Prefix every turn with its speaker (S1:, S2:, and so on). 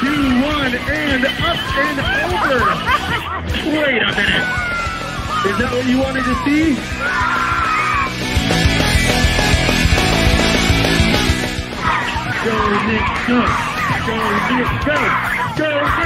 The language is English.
S1: two, one, and up and over. Wait a minute. Is that what you wanted to see? Go Nick Go! Go Nick Go! Go